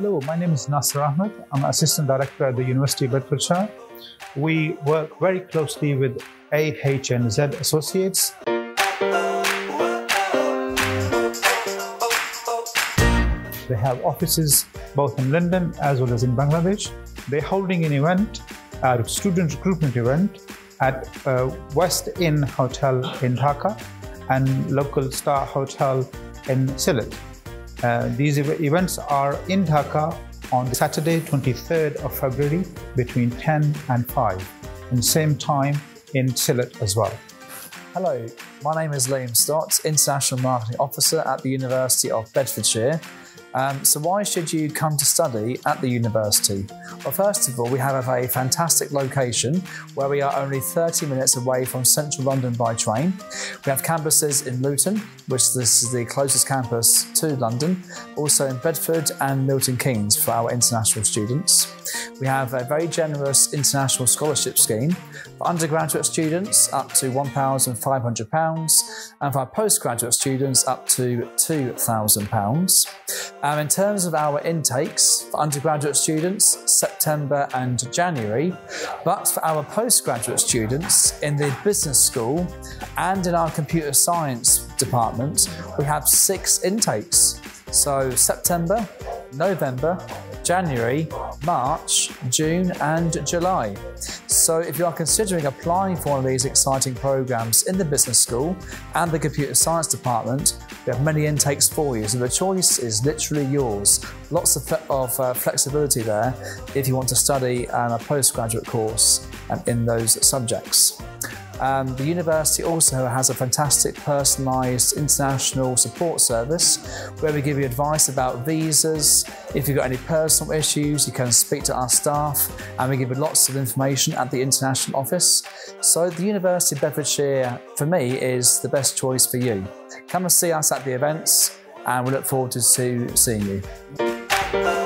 Hello, my name is Nasser Ahmed. I'm Assistant Director at the University of Bedfordshire. We work very closely with AH&Z Associates. They have offices both in London as well as in Bangladesh. They're holding an event, a student recruitment event at uh, West Inn Hotel in Dhaka and local Star Hotel in Sylhet. Uh, these ev- events are in Dhaka on Saturday, 23rd of February between 10 and 5, and same time in Sylhet as well. Hello, my name is Liam Stott, International Marketing Officer at the University of Bedfordshire. Um, so, why should you come to study at the university? Well, first of all, we have a fantastic location where we are only 30 minutes away from central London by train. We have campuses in Luton, which this is the closest campus to London, also in Bedford and Milton Keynes for our international students. We have a very generous international scholarship scheme for undergraduate students up to £1,500 and for our postgraduate students up to £2,000. Um, in terms of our intakes for undergraduate students, September and January, but for our postgraduate students in the business school and in our computer science department, we have six intakes. So September, November, January, March, June, and July. So, if you are considering applying for one of these exciting programs in the business school and the computer science department, we have many intakes for you. So, the choice is literally yours. Lots of, of uh, flexibility there if you want to study um, a postgraduate course um, in those subjects. Um, the university also has a fantastic personalised international support service where we give you advice about visas. If you've got any personal issues, you can speak to our staff and we give you lots of information at the international office. So, the University of Bedfordshire, for me, is the best choice for you. Come and see us at the events and we look forward to seeing you.